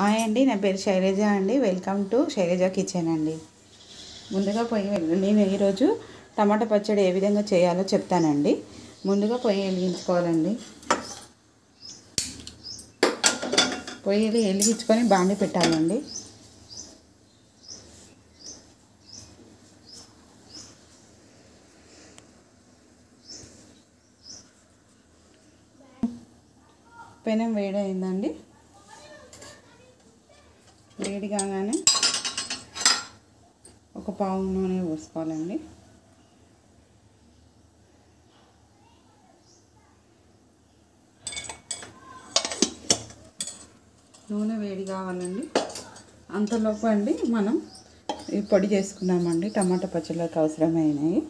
Hi అండి నా పేరు శైలజ అండి. వెల్కమ్ టు శైలజ కిచెన్ అండి. ముందుగా పొయ్యి నేను ఈరోజు టమాటా పచ్చడి ఏ విధంగా చేయాలో చెప్తానండి. ముందుగా పొయ్యి వెలిగించుకోవాలండి. పొయ్యి వెలిగించుకొని బాండి పెట్టాలండి. పెనం వేడైందండి. వేడి కాగానే ఒక పావు నూనె పోసుకోవాలండి. నూనె వేడి కావాలండి. అంతలోపు అండి మనం ఈ పొడి చేసుకున్నామండి. టమాటా పచ్చళ్ళకి అవసరమైనవి.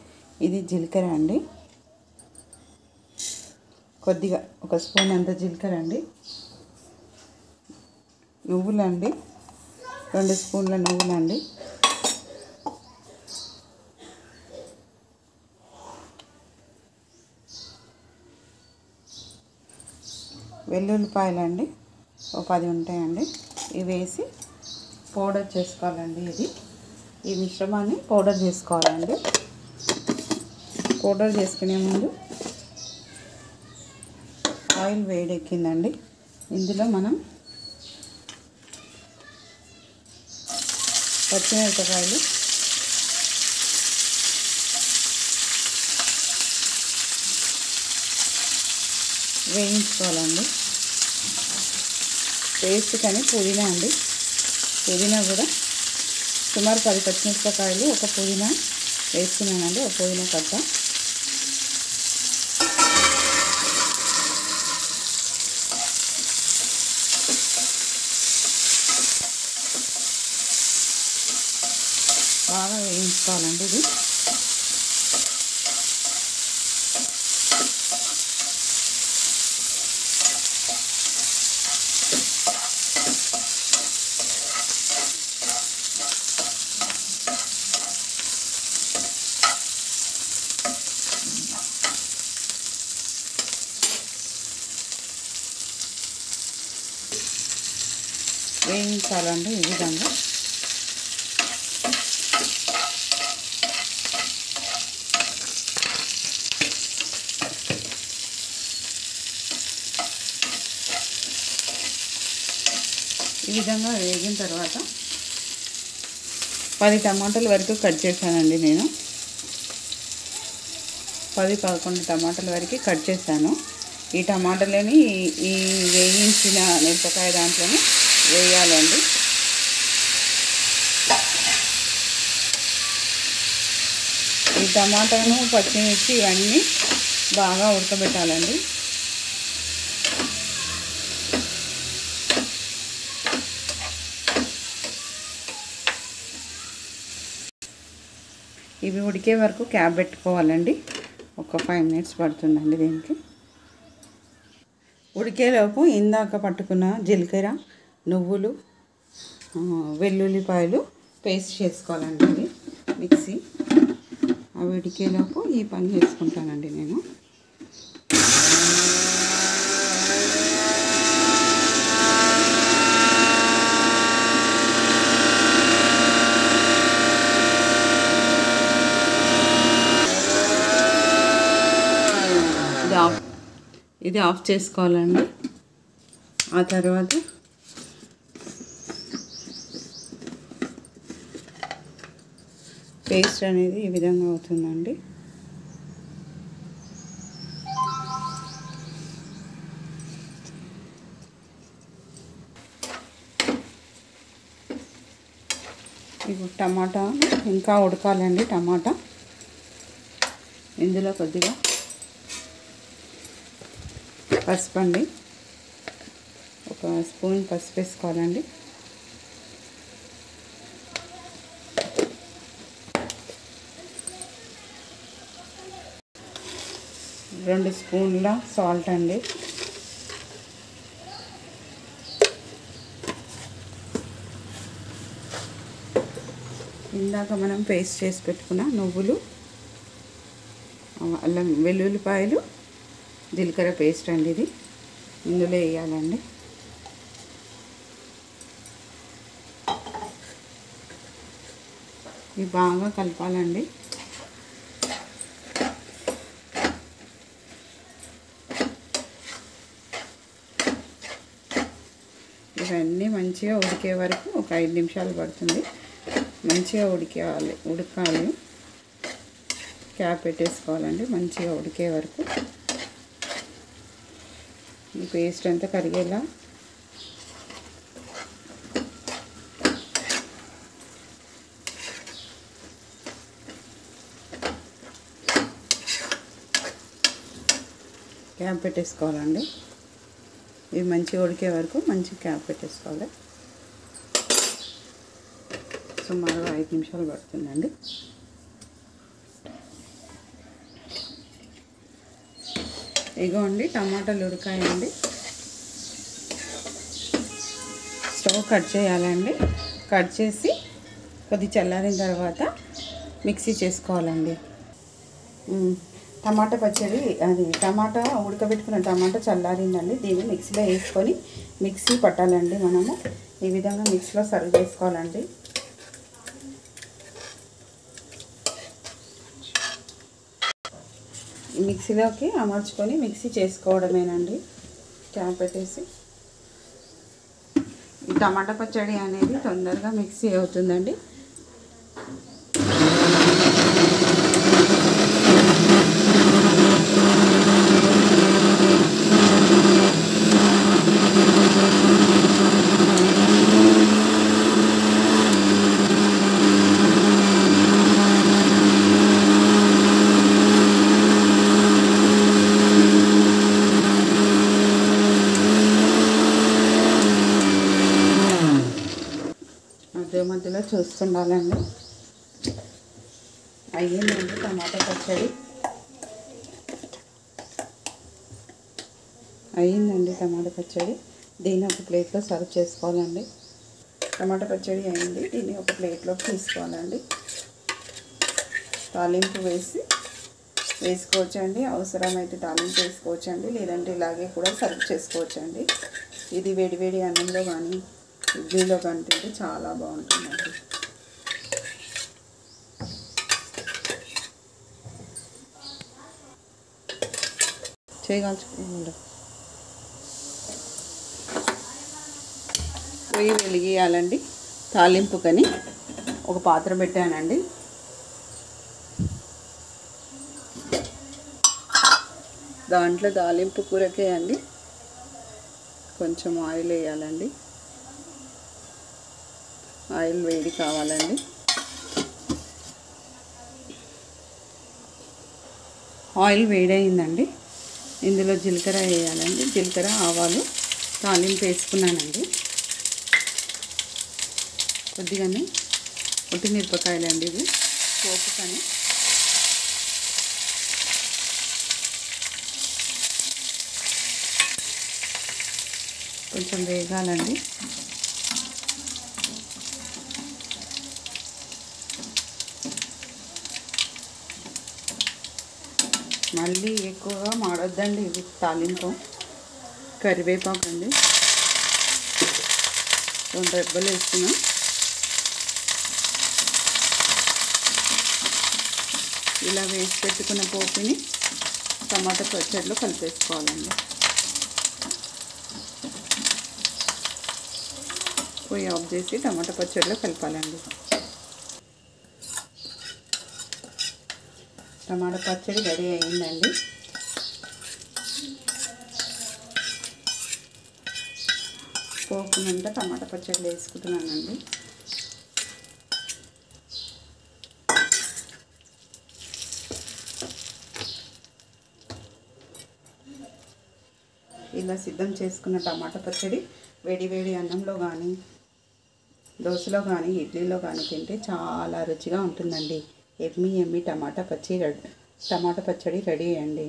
ఇది జీలకర్ర అండి. కొద్దిగా ఒక స్పూన్ అంత జీలకర్ర అండి. నువ్వులండి. రెండు స్పూన్ల నువ్వులండి వెల్లుల్లిపాయలండి ఓ పది ఉంటాయండి. ఇవి వేసి పౌడర్ చేసుకోవాలండి ఇది. ఈ మిశ్రమాన్ని పౌడర్ చేసుకోవాలండి. పౌడర్ చేసుకునే ముందు ఆయిల్ వేడెక్కిందండి. ఇందులో మనం పచ్చిమిరపకాయలు. వేయించుకోవాలండి. పేస్ట్ కానీ పుదీనా అండి. పుదీనా కూడా సుమారు పది పచ్చిమిరపకాయలు ఒక పుదీనా వేసుకున్నానండి ఒక పుదీనా కట్ట బాగా వేయించుకోవాలండి ఇది. వేయించాలండి ఈ విధంగా. ఈ విధంగా వేగిన తర్వాత పది టమాటాల వరకు కట్ చేశానండి నేను. పది పదకొండు టమాటాల వరకు కట్ చేశాను. ఈ టమాటాలని ఈ- వేయించిన మిరపకాయ దాంట్లోనే వేయాలండి. ఈ టమాటాను పచ్చిమిర్చి ఇవన్నీ బాగా ఉడకబెట్టాలండి. ఇవి ఉడికే వరకు క్యాప్ పెట్టుకోవాలండి. ఒక ఫైవ్ మినిట్స్ పడుతుందండి దీనికి. ఉడికేలోపు ఇందాక పట్టుకున్న జీలకర్ర నువ్వులు వెల్లుల్లిపాయలు పేస్ట్ చేసుకోవాలండి ఇది మిక్సీ. అవి ఉడికేలోపు ఈ పని చేసుకుంటానండి నేను ఇది ఆఫ్ ఇది ఆఫ్ చేసుకోవాలండి. ఆ తర్వాత పేస్ట్ అనేది ఈ విధంగా అవుతుందండి. ఇప్పుడు టమాటా ఇంకా ఉడకాలండి టమాటా. ఇందులో కొద్దిగా పసుపు అండి ఒక స్పూన్ పసుపు వేసుకోవాలండి. రెండు స్పూన్ల సాల్ట్ అండి. ఇందాక మనం పేస్ట్ చేసి పెట్టుకున్న నువ్వులు అల్లం వెల్లుల్లిపాయలు జీలకర్ర పేస్ట్ అండి ఇది. ఇందులో వేయాలండి. ఇవి బాగా కలపాలండి. ఇవన్నీ మంచిగా ఉడికే వరకు ఒక ఐదు నిమిషాలు పడుతుంది. మంచిగా ఉడికేయాలి ఉడకాలి. క్యాప్ పెట్టేసుకోవాలండి మంచిగా ఉడికే వరకు. ఈ పేస్ట్ అంతా కరిగేలా. క్యాప్ పెట్టేసుకోవాలండి. ఇవి మంచిగా ఉడికే వరకు మంచి క్యాప్ పెట్టేసుకోవాలి. సుమారుగా ఐదు నిమిషాలు పడుతుందండి. ఇగోండి టమాటాలు ఉడకాయండి. స్టవ్ కట్ చేయాలండి. కట్ చేసి కొద్ది చల్లారిన తర్వాత మిక్సీ చేసుకోవాలండి. టమాటా పచ్చడి అది టమాటా ఉడకబెట్టుకున్న టమాటా చల్లారిందండి. దీన్ని మిక్సీలో వేసుకొని మిక్సీ పట్టాలండి మనము. ఈ విధంగా మిక్సీలో సర్వ్ చేసుకోవాలండి. మిక్సీలోకి అమర్చుకొని మిక్సీ చేసుకోవడమేనండి. క్యాప్ పెట్టేసి. ఈ టమాటా పచ్చడి అనేది తొందరగా మిక్సీ అవుతుందండి. చూస్తుండాలండి. అయ్యిందండి టమాటా పచ్చడి. అయ్యిందండి టమాటా పచ్చడి. దీన్ని ఒక ప్లేట్లో సర్వ్ చేసుకోవాలండి. టమాటా పచ్చడి అయింది దీన్ని ఒక ప్లేట్లోకి తీసుకోవాలండి. తాలింపు వేసి వేసుకోవచ్చండి. అవసరమైతే తాలింపు వేసుకోవచ్చండి. లేదంటే ఇలాగే కూడా సర్వ్ చేసుకోవచ్చండి. ఇది వేడివేడి అన్నంలో కానీ ఇడ్లీలో కానీ తింటే చాలా బాగుంటుందండి. చేయగలుచుకుంటా పొయ్యి వెలిగియాలండి. తాలింపుకని ఒక పాత్ర పెట్టానండి. దాంట్లో తాలింపు కూరకే అండి. కొంచెం ఆయిల్ వేయాలండి. ఆయిల్ వేడి కావాలండి. ఆయిల్ వేడయిందండి. ఇందులో జీలకర్ర వేయాలండి. జీలకర్ర ఆవాలు తాలింపు వేసుకున్నానండి. కొద్దిగానే ఒట్టి మిరపకాయలండి ఇవి. పోపు కానీ కొంచెం వేగాలండి. మళ్ళీ ఎక్కువగా మాడొద్దండి ఇది తాలింపు. కరివేపాకు అండి రెండు రెబ్బలు వేస్తున్నాం ఇలా వేసి పెట్టుకున్న పోపుని టమాటా పచ్చడిలో కలిపేసుకోవాలండి. పొయ్యి ఆఫ్ చేసి టమాటా పచ్చడిలో కలపాలండి. టమాటా పచ్చడి రెడీ అయిందండి. పోపునంతా టమాటా పచ్చడి వేసుకుంటున్నానండి. ఇలా సిద్ధం చేసుకున్న టమాటా పచ్చడి వేడి వేడి అన్నంలో కానీ దోశలో కానీ ఇడ్లీలో కానీ తింటే చాలా రుచిగా ఉంటుందండి. ఎమ్మి ఎమ్మి టమాటా పచ్చి రెడీ టమాటా పచ్చడి రెడీ అండి.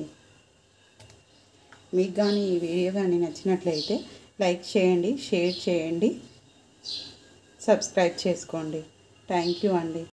మీకు కానీ ఈ వీడియో కానీ నచ్చినట్లయితే లైక్ చేయండి షేర్ చేయండి సబ్స్క్రైబ్ చేసుకోండి. థ్యాంక్ యూ అండి.